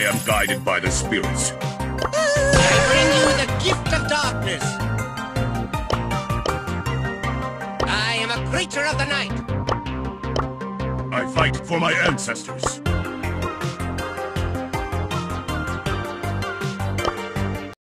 I am guided by the spirits. I bring you the gift of darkness. I am a creature of the night. I fight for my ancestors.